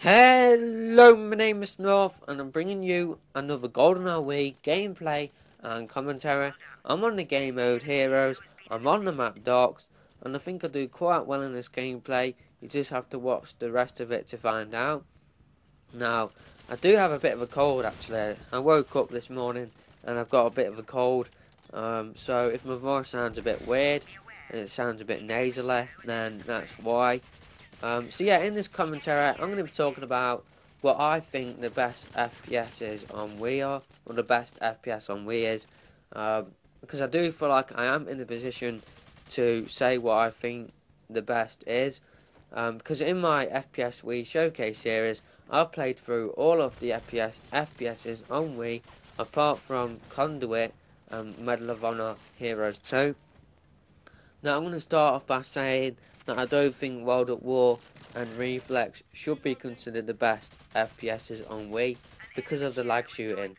Hello, my name is North, and I'm bringing you another GoldenEye Wii gameplay and commentary. I'm on the game mode Heroes, I'm on the map Docks, and I think I do quite well in this gameplay. You just have to watch the rest of it to find out. Now, I do have a bit of a cold actually. I woke up this morning and I've got a bit of a cold, um, so if my voice sounds a bit weird and it sounds a bit nasally, then that's why. Um, so yeah, in this commentary, I'm going to be talking about what I think the best FPS is on Wii are, or the best FPS on Wii is, uh, because I do feel like I am in the position to say what I think the best is. Um, because in my FPS Wii Showcase series, I've played through all of the FPS FPSs on Wii, apart from Conduit and Medal of Honor Heroes 2. Now I'm going to start off by saying that I don't think World at War and Reflex should be considered the best FPSs on Wii because of the lag shooting.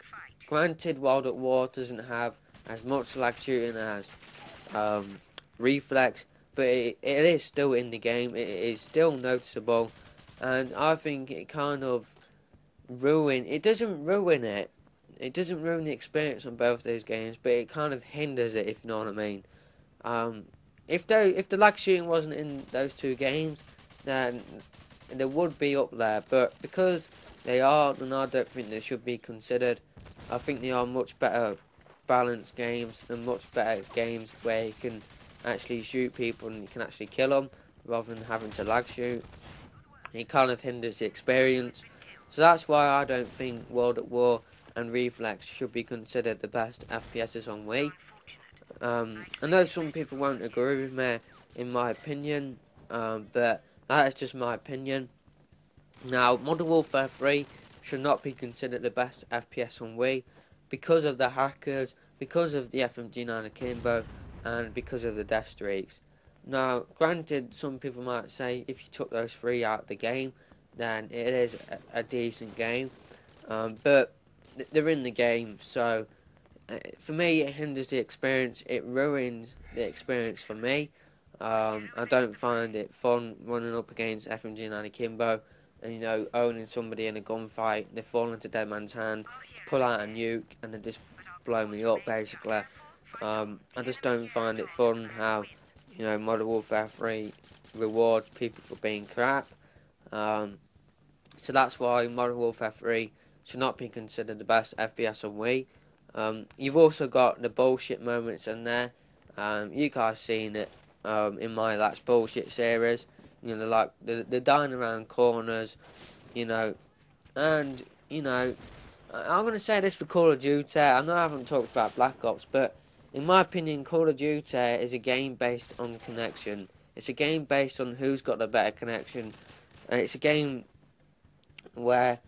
Granted, World at War doesn't have as much lag shooting as um, Reflex, but it, it is still in the game. It is still noticeable, and I think it kind of ruin. It doesn't ruin it. It doesn't ruin the experience on both those games, but it kind of hinders it. If you know what I mean. Um, if though if the lag shooting wasn't in those two games, then they would be up there. But because they are, then I don't think they should be considered. I think they are much better balanced games and much better games where you can actually shoot people and you can actually kill them rather than having to lag shoot. It kind of hinders the experience. So that's why I don't think World at War and Reflex should be considered the best FPSs on Wii. Um, I know some people won't agree with me, in my opinion, um, but that is just my opinion. Now, Modern Warfare 3 should not be considered the best FPS on Wii because of the hackers, because of the FMG9 Akimbo, and because of the death streaks. Now, granted, some people might say if you took those three out of the game, then it is a, a decent game, um, but they're in the game, so for me, it hinders the experience. It ruins the experience for me. Um, I don't find it fun running up against FMG and Akimbo and, you know, owning somebody in a gunfight. They fall into dead man's hand, pull out a nuke, and they just blow me up, basically. Um, I just don't find it fun how, you know, Modern Warfare 3 rewards people for being crap. Um, so that's why Modern Warfare 3 should not be considered the best FPS on Wii. Um, you've also got the bullshit moments in there. Um, you guys seen it um, in my That's Bullshit series. You know, like they're, they're dying around corners, you know, and you know, I'm gonna say this for Call of Duty. I know I haven't talked about Black Ops, but in my opinion, Call of Duty is a game based on connection. It's a game based on who's got the better connection. And it's a game where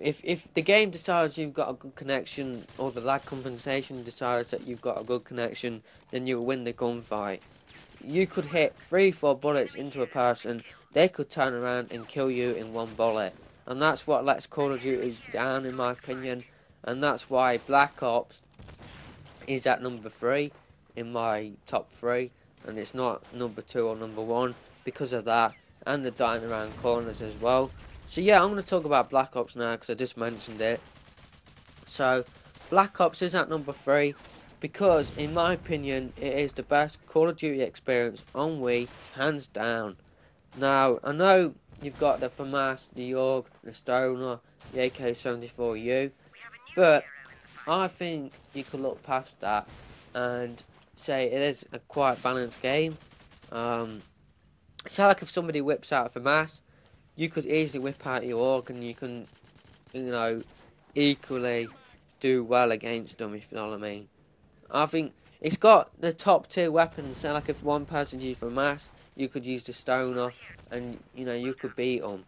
if if the game decides you've got a good connection or the lag compensation decides that you've got a good connection, then you'll win the gunfight. You could hit three, four bullets into a person, they could turn around and kill you in one bullet. And that's what lets Call of Duty down in my opinion. And that's why Black Ops is at number three in my top three and it's not number two or number one because of that and the dying around corners as well. So yeah, I'm going to talk about Black Ops now because I just mentioned it. So Black Ops is at number three because, in my opinion, it is the best Call of Duty experience on Wii, hands down. Now I know you've got the FAMAS, the AUG, the Stoner, the AK-74U, but I think you could look past that and say it is a quite balanced game. Um, it's like if somebody whips out a FAMAS you could easily whip out your AUG and you can, you know, equally do well against them, if you know what I mean. I think it's got the top tier weapons, so like if one person used FAMAS, you could use the stoner, and, you know, you could beat them.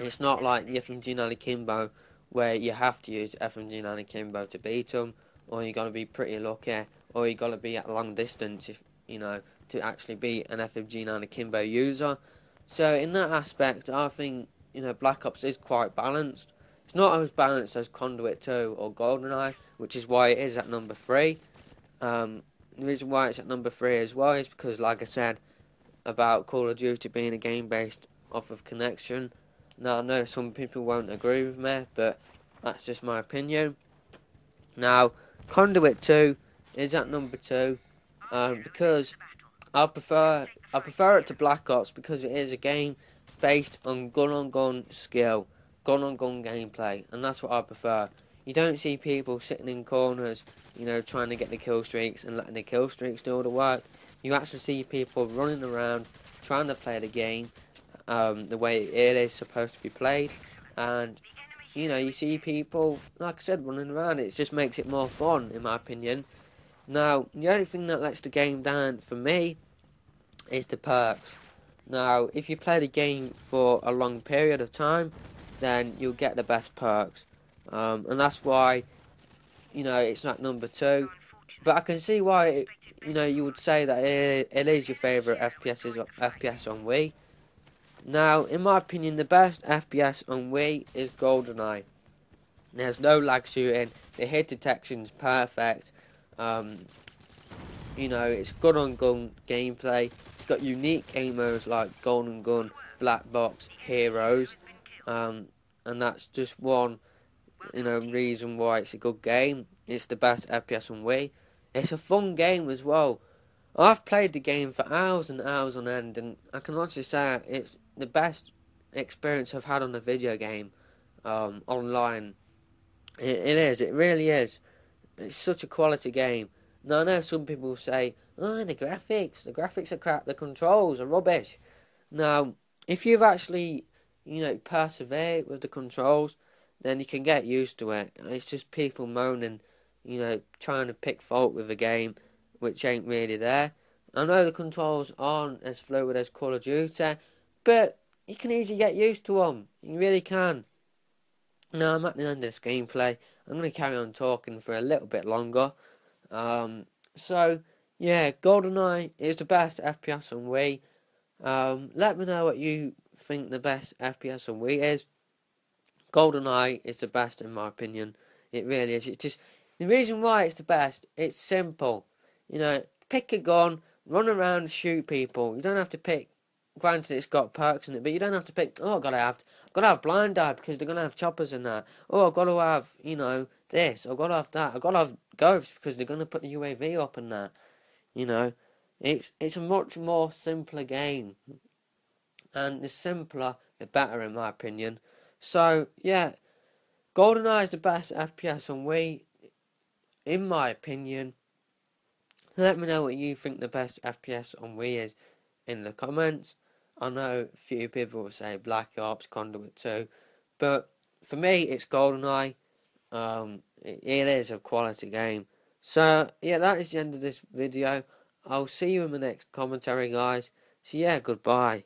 It's not like the FMG9 Akimbo, where you have to use FMG9 Akimbo to beat them, or you got to be pretty lucky, or you got to be at long distance, if you know, to actually beat an FMG9 Akimbo user. So in that aspect, I think you know Black Ops is quite balanced. It's not as balanced as Conduit 2 or GoldenEye, which is why it is at number three. Um, the reason why it's at number three as well is because, like I said, about Call of Duty being a game based off of connection. Now I know some people won't agree with me, but that's just my opinion. Now, Conduit 2 is at number 2 um, because I prefer I prefer it to Black Ops because it is a game based on gun on gun skill, gun on gun gameplay, and that's what I prefer. You don't see people sitting in corners, you know, trying to get the kill streaks and letting the kill streaks do all the work. You actually see people running around trying to play the game um, the way it is supposed to be played, and you know, you see people, like I said, running around. It just makes it more fun, in my opinion. Now, the only thing that lets the game down for me is the perks. Now, if you play the game for a long period of time, then you'll get the best perks. Um, and that's why, you know, it's not number two. But I can see why, it, you know, you would say that it, it is your favourite FPS, FPS on Wii. Now, in my opinion, the best FPS on Wii is GoldenEye. There's no lag shooting, the hit detection's perfect. Um, you know, it's good on gun gameplay. It's got unique game modes like Golden Gun, Black Box, Heroes, um, and that's just one, you know, reason why it's a good game. It's the best FPS on Wii. It's a fun game as well. I've played the game for hours and hours on end, and I can honestly say it's the best experience I've had on a video game um, online. It, it is. It really is. It's such a quality game. Now I know some people say, "Oh, the graphics, the graphics are crap. The controls are rubbish." Now, if you've actually, you know, persevered with the controls, then you can get used to it. It's just people moaning, you know, trying to pick fault with a game which ain't really there. I know the controls aren't as fluid as Call of Duty, but you can easily get used to them. You really can. Now I'm at the end of this gameplay. I'm going to carry on talking for a little bit longer. Um, so, yeah, GoldenEye is the best FPS on Wii. Um, let me know what you think the best FPS on Wii is. GoldenEye is the best in my opinion. It really is. It's just the reason why it's the best. It's simple. You know, pick a gun, run around, shoot people. You don't have to pick. Granted, it's got perks in it, but you don't have to pick. Oh, I've got to have, I've got to have blind eye because they're gonna have choppers in that. Oh, I've got to have, you know, this. I've got to have that. I've got to have ghosts because they're gonna put the UAV up and that. You know, it's it's a much more simpler game, and the simpler the better, in my opinion. So yeah, GoldenEye is the best FPS on Wii, in my opinion. Let me know what you think the best FPS on Wii is in the comments. I know a few people will say Black Ops, Conduit 2, but for me it's GoldenEye. Um, it, it is a quality game. So, yeah, that is the end of this video. I'll see you in the next commentary, guys. So, yeah, goodbye.